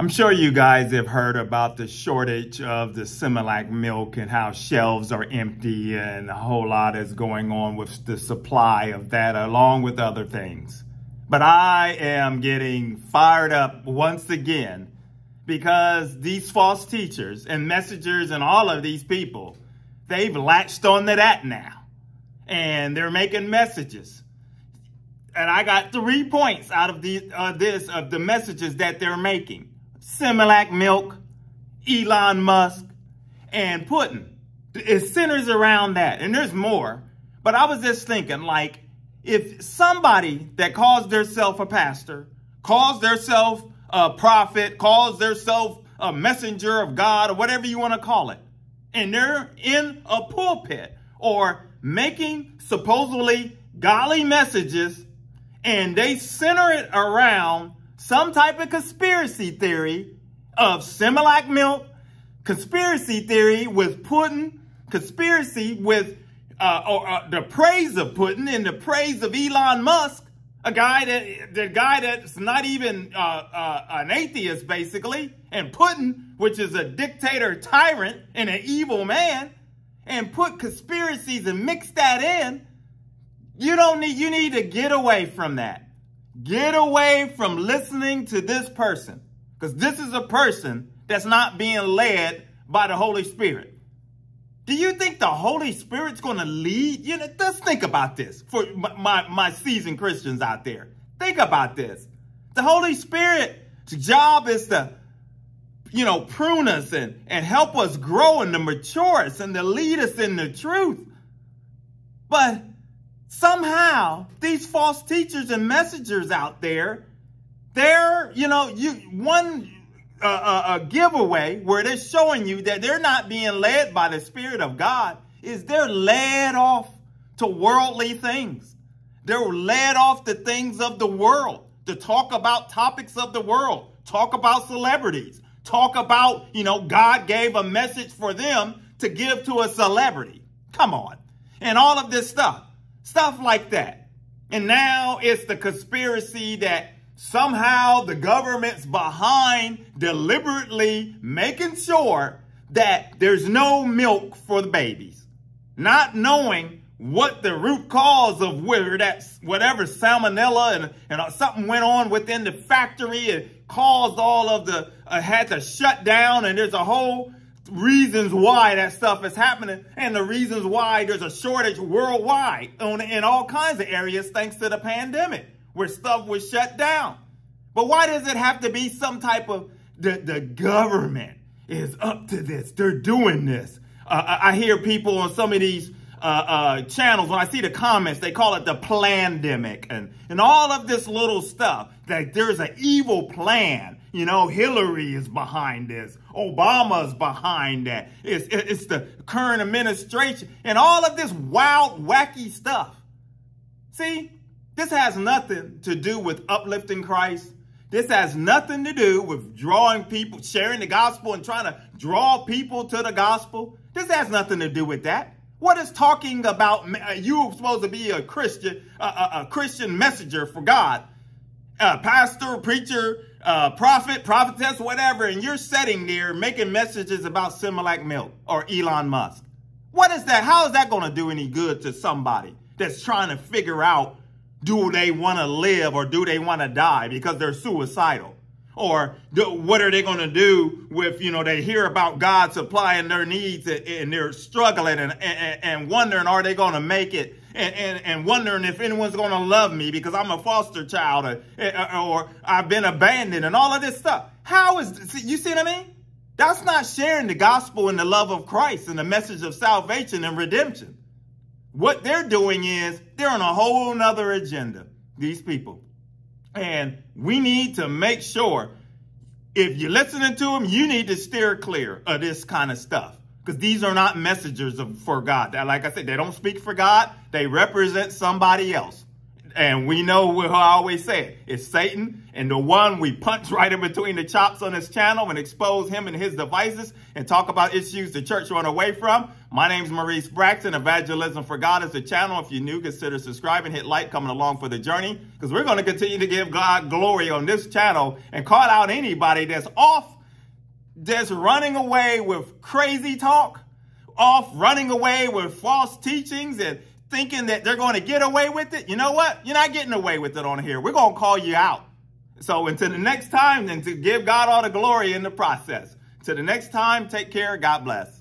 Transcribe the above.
I'm sure you guys have heard about the shortage of the Similac milk and how shelves are empty and a whole lot is going on with the supply of that along with other things. But I am getting fired up once again because these false teachers and messengers and all of these people, they've latched on to that now. And they're making messages. And I got three points out of the, uh, this, of the messages that they're making. Similac Milk, Elon Musk, and Putin. It centers around that. And there's more. But I was just thinking, like, if somebody that calls themselves a pastor, calls themselves a prophet, calls themselves a messenger of God, or whatever you want to call it, and they're in a pulpit or making supposedly godly messages, and they center it around some type of conspiracy theory of Similac milk, conspiracy theory with Putin, conspiracy with uh, or, uh, the praise of Putin and the praise of Elon Musk, a guy that the guy that's not even uh, uh, an atheist basically, and Putin, which is a dictator, tyrant, and an evil man, and put conspiracies and mix that in. You don't need. You need to get away from that. Get away from listening to this person. Because this is a person that's not being led by the Holy Spirit. Do you think the Holy Spirit's going to lead? You know, let's think about this for my, my, seasoned Christians out there. Think about this. The Holy Spirit's job is to, you know, prune us and, and help us grow and to mature us and to lead us in the truth. But somehow these false teachers and messengers out there, they're, you know, you one uh, uh, a giveaway where they're showing you that they're not being led by the Spirit of God is they're led off to worldly things. They're led off to things of the world, to talk about topics of the world, talk about celebrities, talk about, you know, God gave a message for them to give to a celebrity. Come on. And all of this stuff. Stuff like that. And now it's the conspiracy that somehow the government's behind deliberately making sure that there's no milk for the babies. Not knowing what the root cause of whether that's whatever salmonella and, and something went on within the factory and caused all of the, uh, had to shut down and there's a whole reasons why that stuff is happening and the reasons why there's a shortage worldwide on, in all kinds of areas thanks to the pandemic where stuff was shut down. But why does it have to be some type of, the, the government is up to this. They're doing this. Uh, I hear people on some of these uh, uh, channels, when I see the comments, they call it the plandemic and, and all of this little stuff. That there's an evil plan you know, Hillary is behind this. Obama's behind that. It's, it's the current administration and all of this wild, wacky stuff. See, this has nothing to do with uplifting Christ. This has nothing to do with drawing people, sharing the gospel and trying to draw people to the gospel. This has nothing to do with that. What is talking about? You're supposed to be a Christian, a, a, a Christian messenger for God, a pastor, preacher, uh, prophet, prophetess, whatever, and you're sitting there making messages about Similac Milk or Elon Musk. What is that? How is that going to do any good to somebody that's trying to figure out do they want to live or do they want to die because they're suicidal? Or do, what are they going to do with, you know, they hear about God supplying their needs and, and they're struggling and, and, and wondering, are they going to make it? and, and, wondering if anyone's going to love me because I'm a foster child or, or I've been abandoned and all of this stuff. How is, you see what I mean? That's not sharing the gospel and the love of Christ and the message of salvation and redemption. What they're doing is they're on a whole nother agenda, these people. And we need to make sure if you're listening to them, you need to steer clear of this kind of stuff because these are not messengers of, for God. Like I said, they don't speak for God. They represent somebody else. And we know what I always say it. It's Satan and the one we punch right in between the chops on this channel and expose him and his devices and talk about issues the church run away from. My name's Maurice Braxton. Evangelism for God is the channel. If you're new, consider subscribing, hit like, coming along for the journey, because we're going to continue to give God glory on this channel and call out anybody that's off, that's running away with crazy talk, off running away with false teachings and thinking that they're going to get away with it, you know what? You're not getting away with it on here. We're going to call you out. So until the next time, then to give God all the glory in the process. Till the next time, take care. God bless.